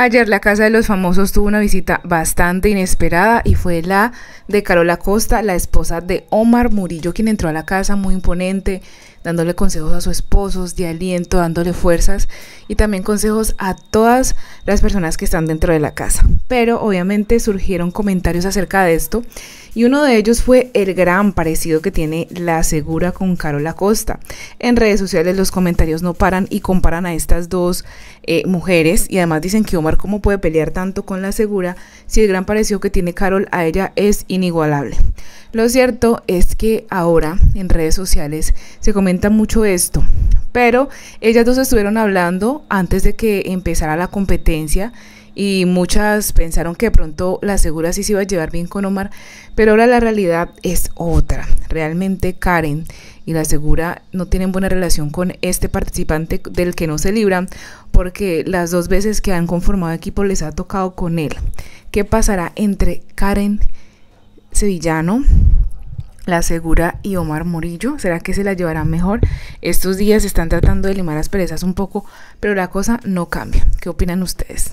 Ayer la Casa de los Famosos tuvo una visita bastante inesperada y fue la de Carola Costa, la esposa de Omar Murillo, quien entró a la casa muy imponente, dándole consejos a su esposo, de aliento, dándole fuerzas y también consejos a todas las personas que están dentro de la casa. Pero obviamente surgieron comentarios acerca de esto y uno de ellos fue el gran parecido que tiene la segura con Carola Costa. En redes sociales los comentarios no paran y comparan a estas dos eh, mujeres y además dicen que Omar cómo puede pelear tanto con la segura si el gran parecido que tiene Carol a ella es inigualable. Lo cierto es que ahora en redes sociales se comenta mucho esto, pero ellas dos estuvieron hablando antes de que empezara la competencia y muchas pensaron que pronto la segura sí se iba a llevar bien con Omar, pero ahora la realidad es otra. Realmente Karen y la segura no tienen buena relación con este participante del que no se libran porque las dos veces que han conformado equipo les ha tocado con él. ¿Qué pasará entre Karen Sevillano, La Segura y Omar Murillo. ¿Será que se la llevarán mejor? Estos días están tratando de limar las perezas un poco, pero la cosa no cambia. ¿Qué opinan ustedes?